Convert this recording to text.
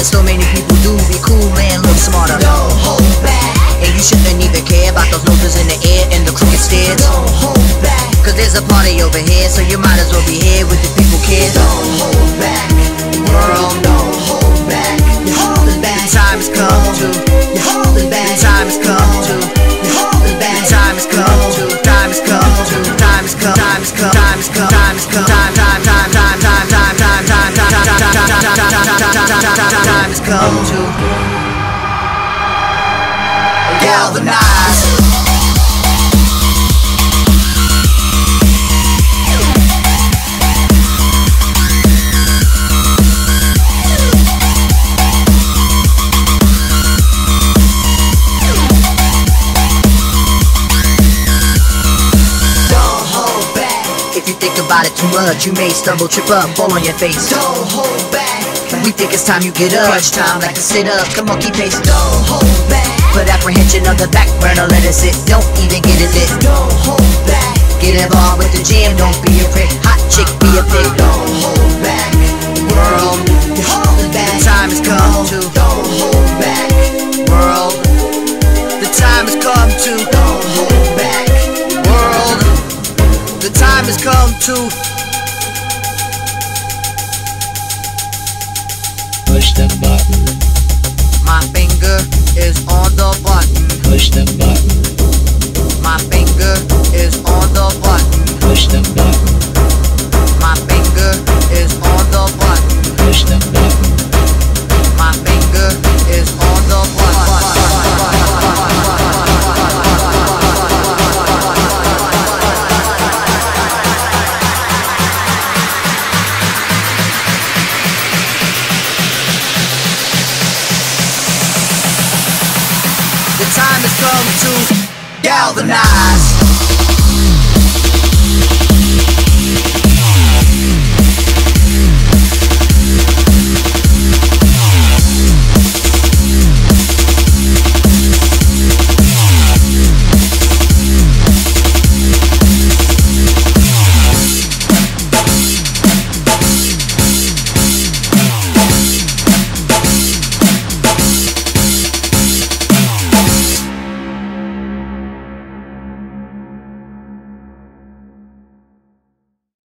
You think about it, so many people do be cool, man, look smarter. Don't hold back. And you shouldn't even care about those noses in the air and the crooked stairs. Don't hold back. Cause there's a party over here, so you might as well be here with the people kids. Don't Time has come to galvanize. Think about it too much, you may stumble, trip up, fall on your face. Don't hold back. We think it's time you get up. Crunch time, like to sit up. Come on, keep pace. Don't hold back. Put apprehension on the back burner, let it sit. Don't even get it lit. Don't hold back. Get involved with the jam, don't be a prick. Hot chick, be a pig. Don't hold back. World, you're holding back. The time has come to Don't hold back. world. The time has come to Don't hold back. world. The time has come to Push the button, my finger is on the button. push the button, My finger is on the button. push the button, My finger is on the button. push the button, My finger is on the button. galvanized.